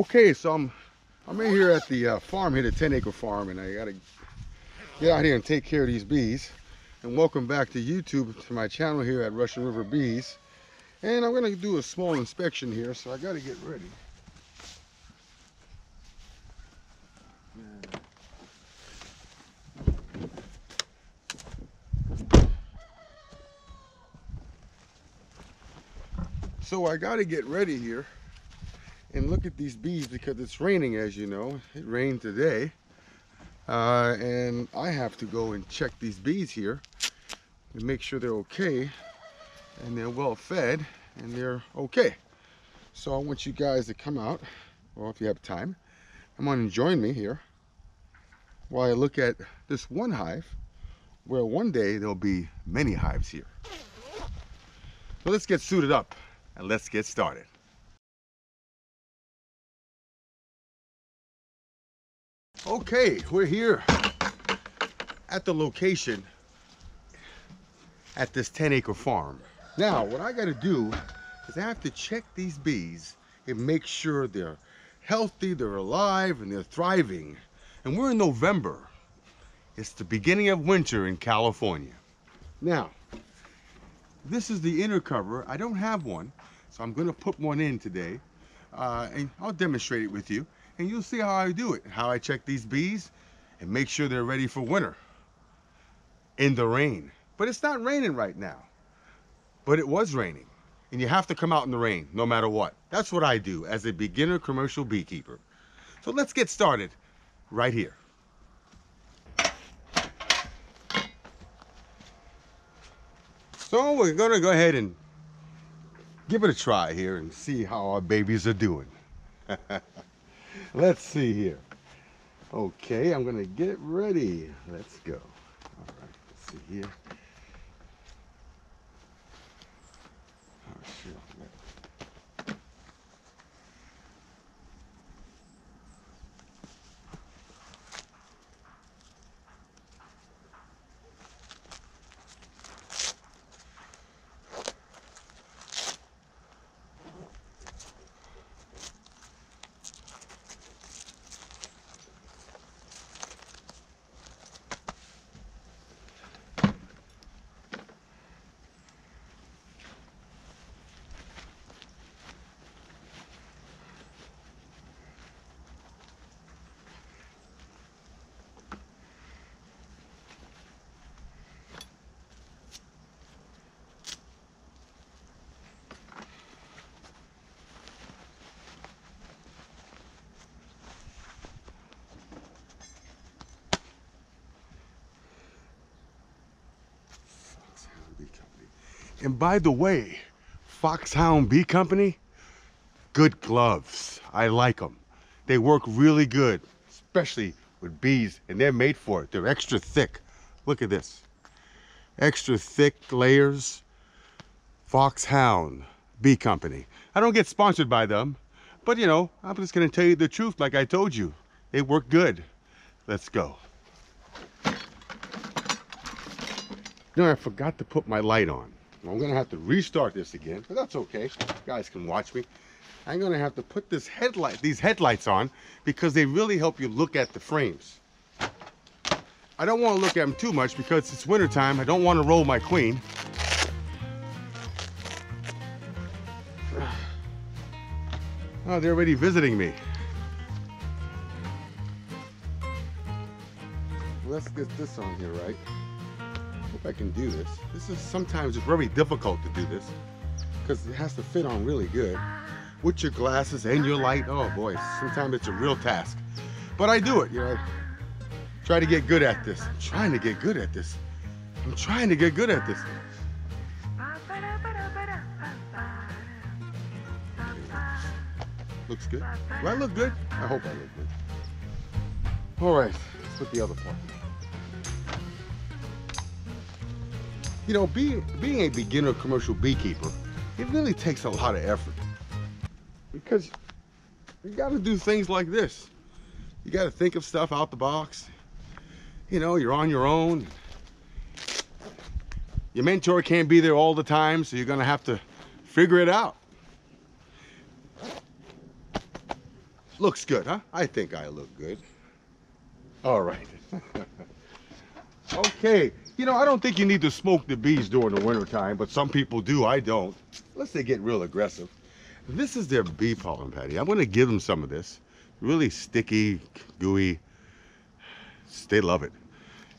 Okay, so I'm I'm in here at the uh, farm here, the 10 acre farm, and I gotta get out here and take care of these bees. And welcome back to YouTube to my channel here at Russian River Bees. And I'm gonna do a small inspection here, so I gotta get ready. So I gotta get ready here and look at these bees because it's raining as you know. It rained today. Uh, and I have to go and check these bees here and make sure they're okay and they're well fed and they're okay. So I want you guys to come out well if you have time come on and join me here while I look at this one hive where one day there'll be many hives here. So let's get suited up and let's get started Okay, we're here at the location at this 10 acre farm. Now, what I gotta do is I have to check these bees and make sure they're healthy, they're alive, and they're thriving. And we're in November. It's the beginning of winter in California. Now, this is the inner cover. I don't have one, so I'm gonna put one in today. Uh, and I'll demonstrate it with you and you'll see how I do it, how I check these bees and make sure they're ready for winter in the rain. But it's not raining right now, but it was raining and you have to come out in the rain no matter what. That's what I do as a beginner commercial beekeeper. So let's get started right here. So we're gonna go ahead and give it a try here and see how our babies are doing. Let's see here. Okay, I'm gonna get ready. Let's go. All right, let's see here. Oh, shit. And by the way, Foxhound Bee Company, good gloves. I like them. They work really good, especially with bees, and they're made for it. They're extra thick. Look at this. Extra thick layers. Foxhound Bee Company. I don't get sponsored by them, but you know, I'm just gonna tell you the truth like I told you. They work good. Let's go. No, I forgot to put my light on. I'm gonna have to restart this again, but that's okay. You guys can watch me. I'm gonna have to put this headlight, these headlights on because they really help you look at the frames. I don't want to look at them too much because it's wintertime. I don't want to roll my queen. Oh, they're already visiting me. Let's get this on here right hope I can do this. This is sometimes it's very difficult to do this because it has to fit on really good with your glasses and your light. Oh boy, sometimes it's a real task. But I do it, you know. Try to get good at this. I'm trying to get good at this. I'm trying to get good at this. Looks good. Do I look good? I hope I look good. All right, let's put the other part. You know, being, being a beginner commercial beekeeper, it really takes a lot of effort. Because you got to do things like this. You got to think of stuff out the box. You know, you're on your own. Your mentor can't be there all the time, so you're going to have to figure it out. Looks good, huh? I think I look good. All right. okay. You know, I don't think you need to smoke the bees during the wintertime, but some people do. I don't. Unless they get real aggressive. This is their bee pollen patty. I'm going to give them some of this. Really sticky, gooey. They love it.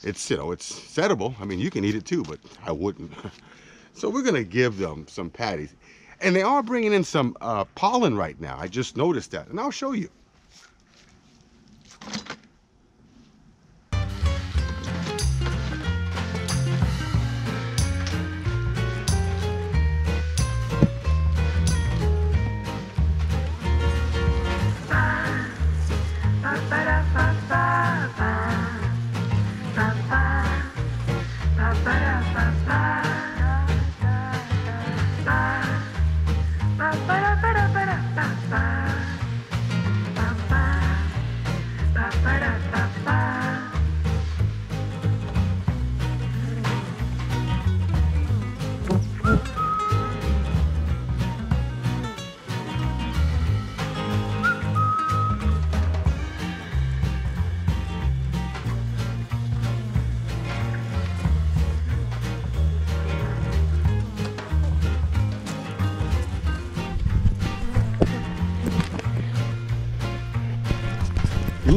It's, you know, it's settable. I mean, you can eat it too, but I wouldn't. so we're going to give them some patties. And they are bringing in some uh, pollen right now. I just noticed that. And I'll show you.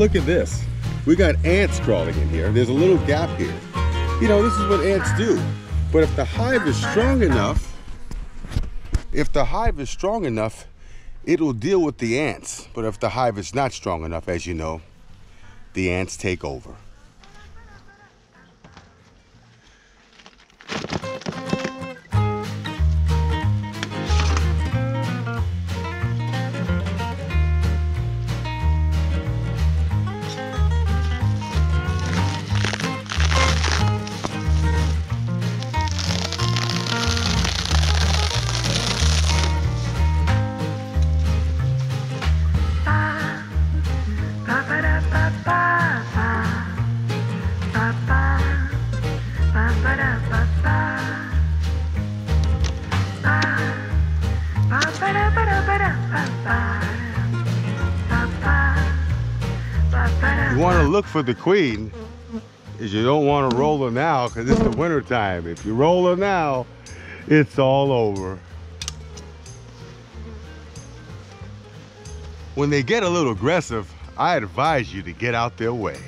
Look at this. We got ants crawling in here. There's a little gap here. You know, this is what ants do. But if the hive is strong enough, if the hive is strong enough, it'll deal with the ants. But if the hive is not strong enough, as you know, the ants take over. For the queen is you don't want to roll her now because it's the winter time. If you roll her now, it's all over. When they get a little aggressive, I advise you to get out their way.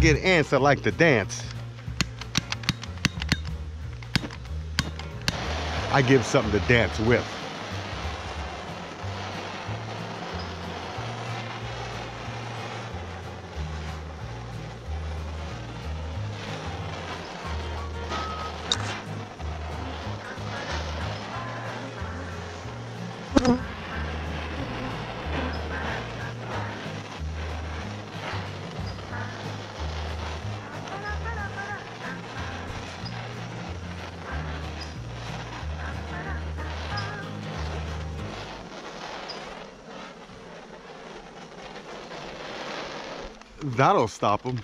Get ants that like to dance, I give something to dance with. That'll stop them.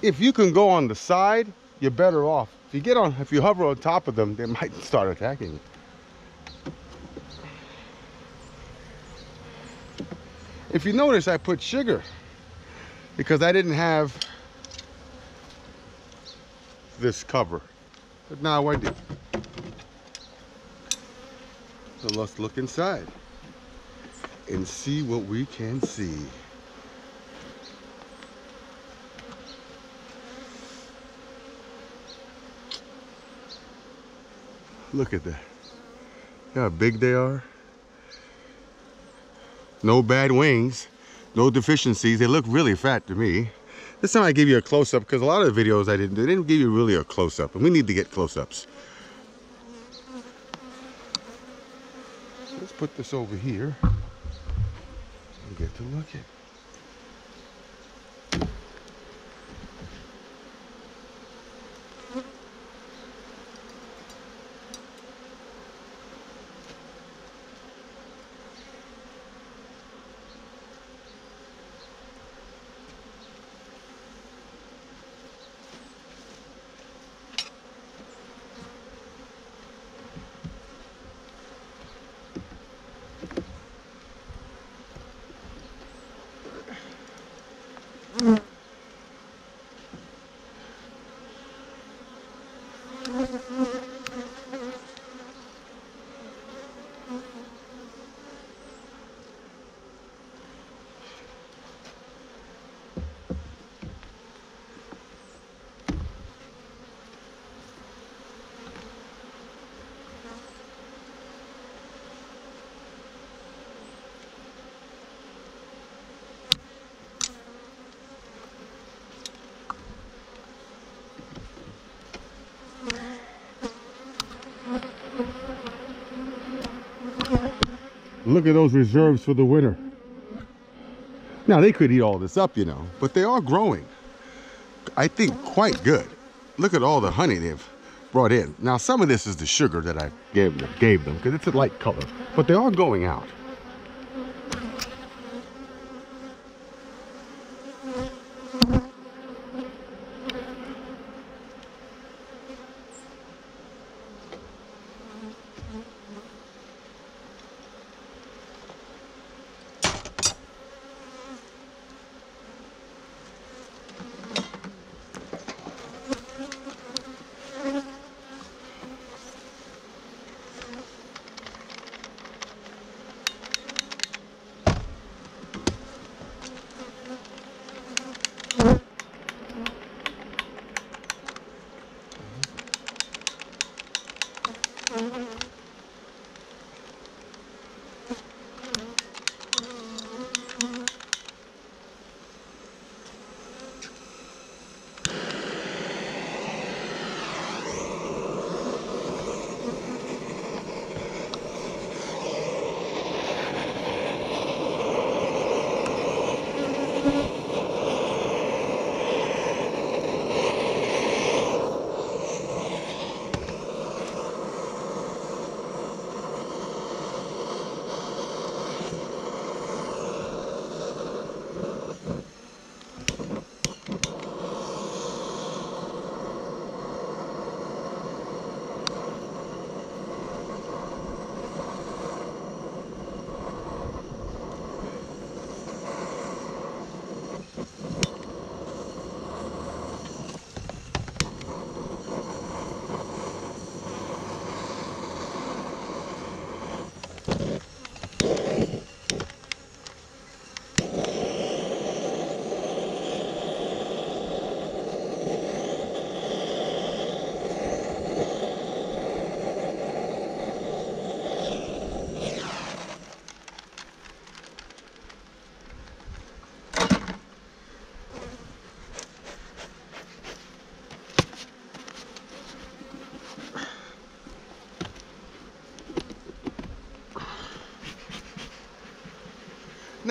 If you can go on the side, you're better off. If you get on, if you hover on top of them, they might start attacking you. If you notice, I put sugar because I didn't have this cover. But now I do. So let's look inside. and see what we can see. Look at that. How big they are? No bad wings, no deficiencies. They look really fat to me. This time I gave you a close-up because a lot of the videos I didn't do, didn't give you really a close-up. And we need to get close-ups. Let's put this over here and get to look at. Look at those reserves for the winter. Now they could eat all this up, you know, but they are growing. I think quite good. Look at all the honey they've brought in. Now some of this is the sugar that I gave them, gave them because it's a light color, but they are going out.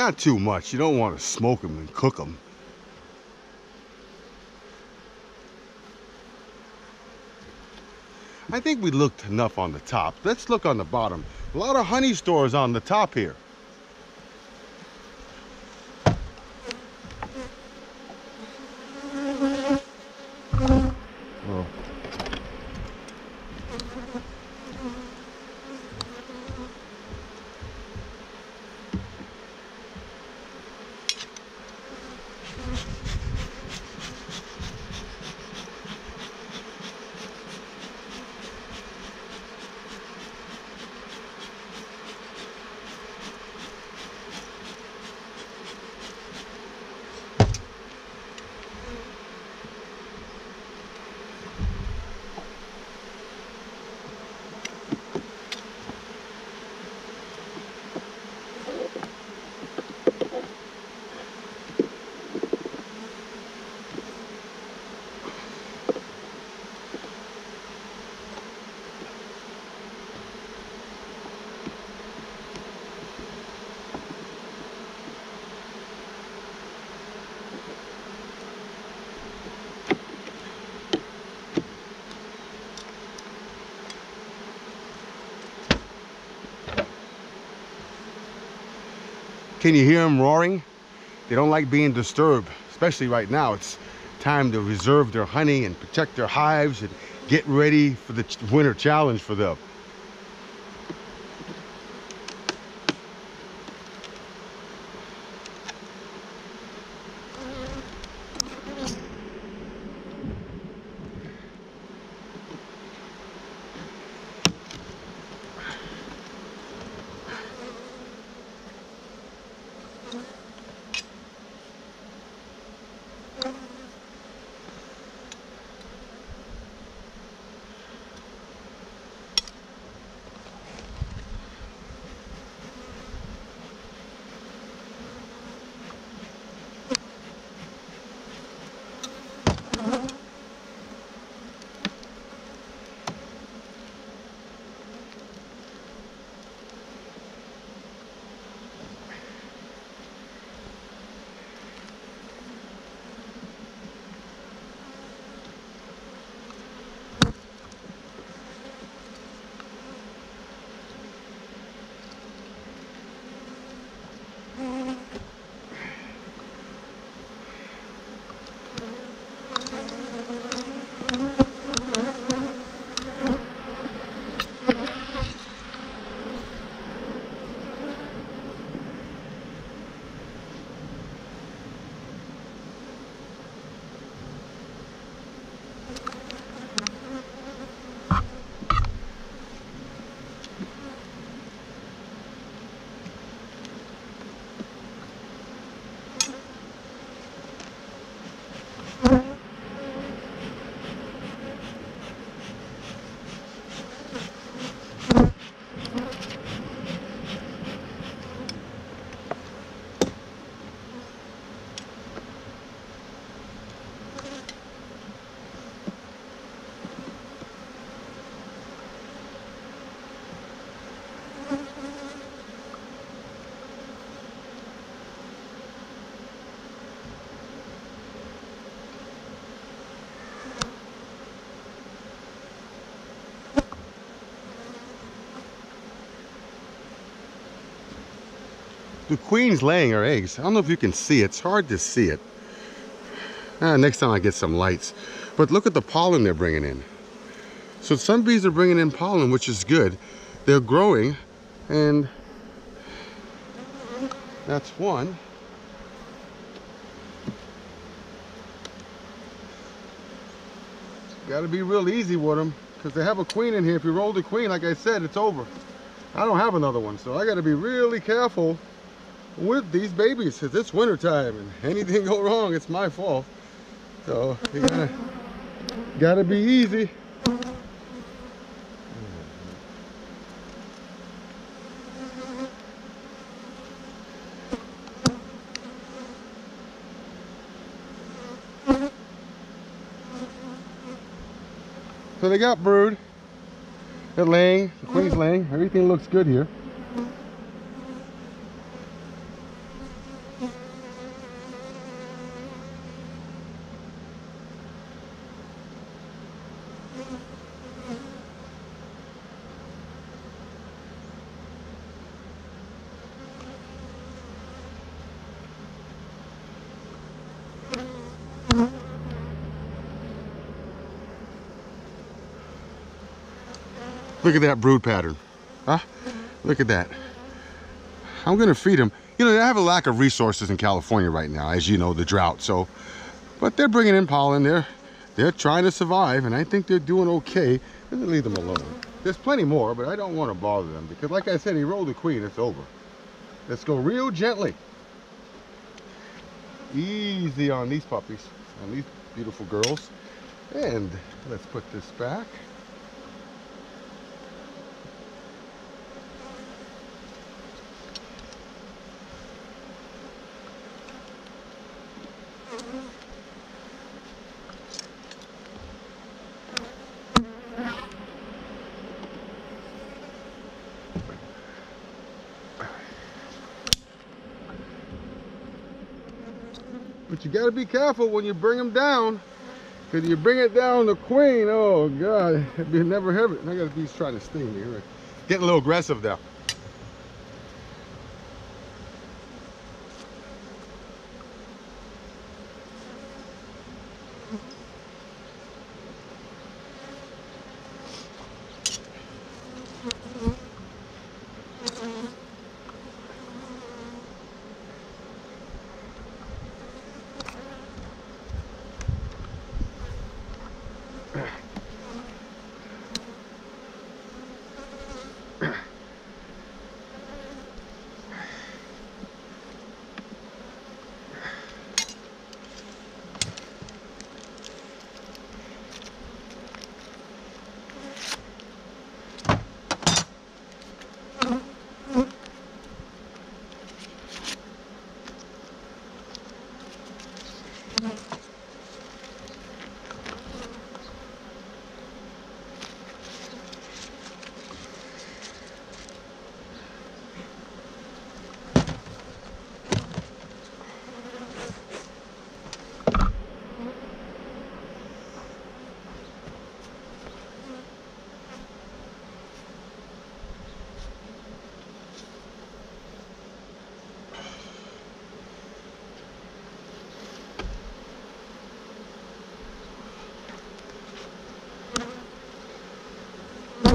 Not too much. You don't want to smoke them and cook them. I think we looked enough on the top. Let's look on the bottom. A lot of honey stores on the top here. Can you hear them roaring? They don't like being disturbed, especially right now. It's time to reserve their honey and protect their hives and get ready for the winter challenge for them. The queen's laying her eggs. I don't know if you can see it. It's hard to see it. Ah, next time I get some lights. But look at the pollen they're bringing in. So some bees are bringing in pollen, which is good. They're growing, and that's one. Got to be real easy with them because they have a queen in here. If you roll the queen, like I said, it's over. I don't have another one, so I got to be really careful with these babies because it's winter time and anything go wrong it's my fault. So you gotta gotta be easy. So they got brood, they're laying, the queen's laying, everything looks good here. Look at that brood pattern. Huh? Look at that. I'm gonna feed them. You know, they have a lack of resources in California right now, as you know, the drought. So, but they're bringing in pollen. They're they're trying to survive, and I think they're doing okay. Let me leave them alone. There's plenty more, but I don't want to bother them because, like I said, he rolled the queen. It's over. Let's go real gently. Easy on these puppies, on these beautiful girls. And let's put this back. But you got to be careful when you bring them down. Because you bring it down the queen, oh God, you never have it. I got bees trying to sting me. Getting a little aggressive now.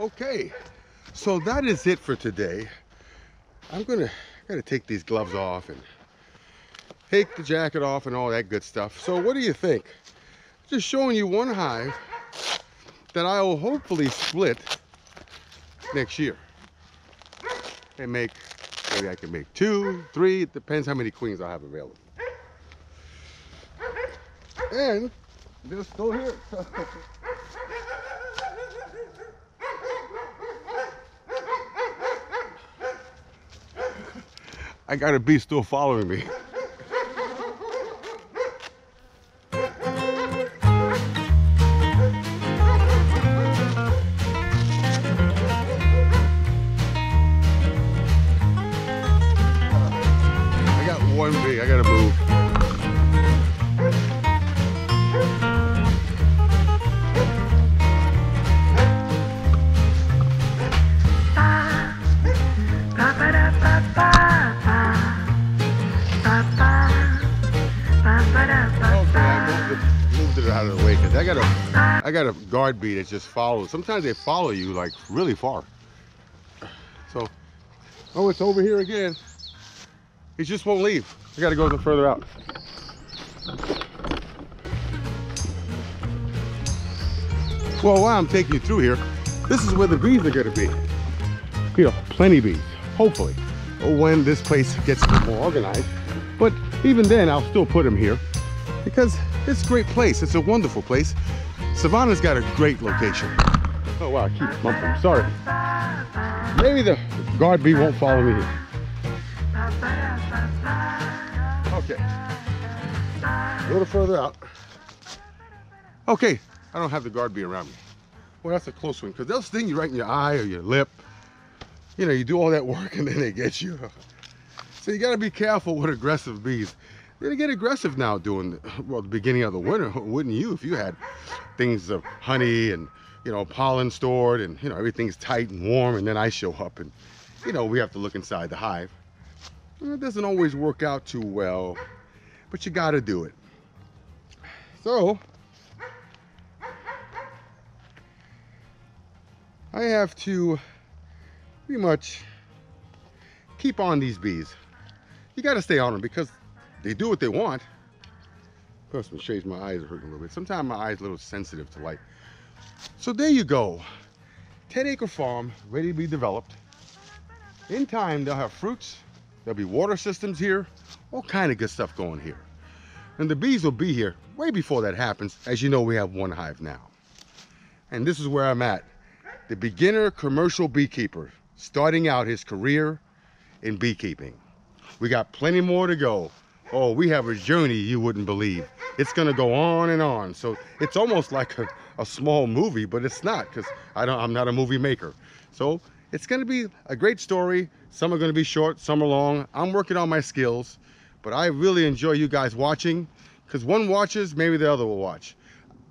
Okay, so that is it for today. I'm gonna gotta take these gloves off and take the jacket off and all that good stuff. So what do you think? Just showing you one hive that I will hopefully split next year and make maybe I can make two, three. It depends how many queens I have available. And they're still here. I got a bee still following me. That just follows. Sometimes they follow you like really far. So, oh, it's over here again. It just won't leave. I got to go a further out. Well, while I'm taking you through here, this is where the bees are going to be. You know, plenty bees, hopefully, oh, when this place gets more organized. But even then, I'll still put them here because it's a great place. It's a wonderful place. Savannah's got a great location. Oh wow, I keep bumping. Sorry. Maybe the guard bee won't follow me here. Okay. A little further out. Okay, I don't have the guard bee around me. Well, that's a close one because they'll sting you right in your eye or your lip. You know, you do all that work and then they get you. So you got to be careful with aggressive bees. They get aggressive now doing the, well the beginning of the winter, wouldn't you? If you had things of honey and you know pollen stored and you know everything's tight and warm, and then I show up and you know we have to look inside the hive. It doesn't always work out too well, but you got to do it. So I have to pretty much keep on these bees. You got to stay on them because they do what they want. Plus, my shades, my eyes are hurting a little bit. Sometimes my eyes are a little sensitive to light. So there you go. 10 acre farm ready to be developed. In time, they'll have fruits. There'll be water systems here. All kind of good stuff going here. And the bees will be here way before that happens. As you know, we have one hive now. and this is where I'm at. The beginner commercial beekeeper, starting out his career in beekeeping. We got plenty more to go. Oh, we have a journey you wouldn't believe. It's gonna go on and on. So it's almost like a, a small movie, but it's not because I don't I'm not a movie maker. So it's gonna be a great story. Some are gonna be short, some are long. I'm working on my skills, but I really enjoy you guys watching because one watches, maybe the other will watch.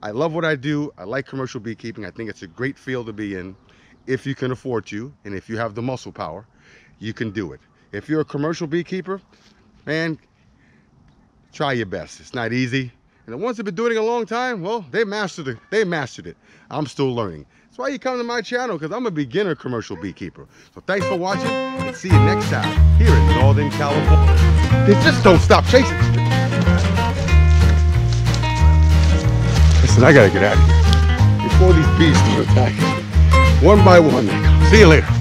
I love what I do. I like commercial beekeeping. I think it's a great field to be in if you can afford to and if you have the muscle power, you can do it. If you're a commercial beekeeper, man, try your best. It's not easy. And the ones that have been doing it a long time, well, they mastered it. They mastered it. I'm still learning. That's why you come to my channel, because I'm a beginner commercial beekeeper. So thanks for watching, and see you next time here in Northern California. They just don't stop chasing. Listen, I gotta get out of here before these bees start attacking. One by one they come. See you later.